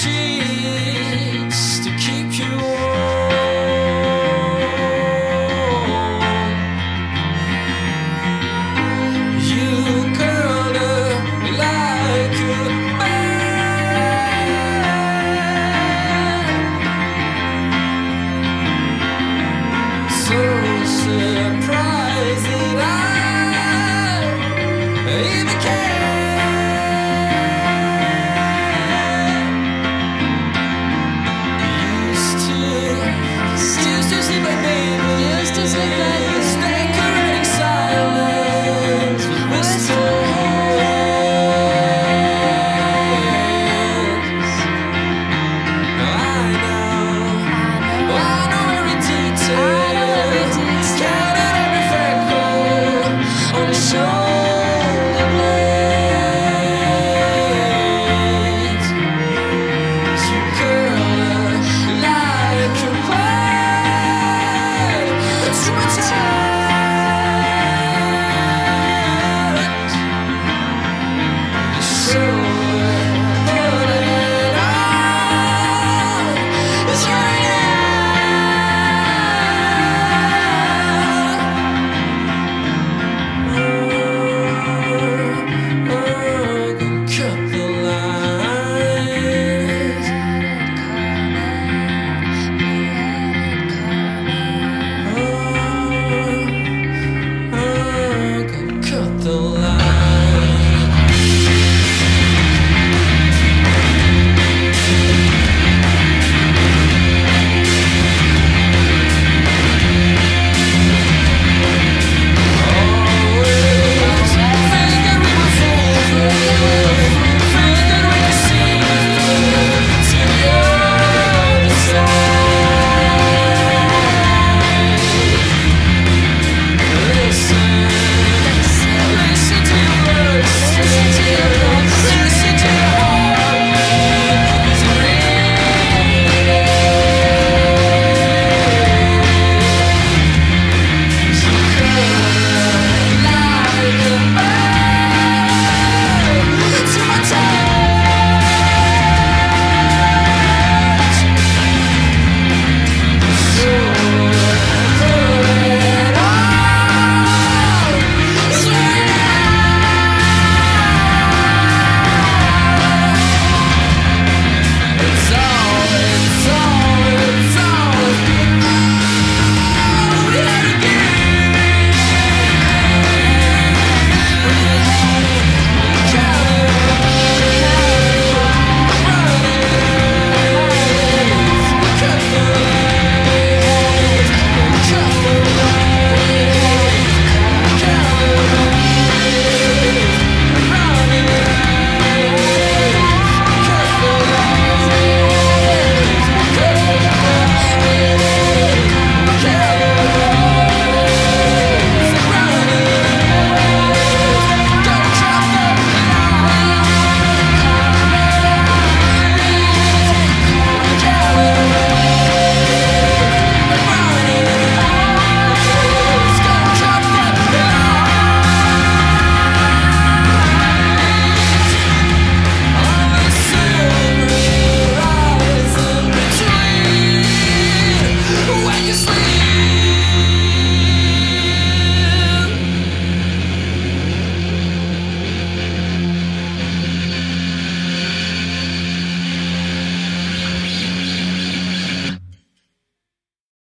she.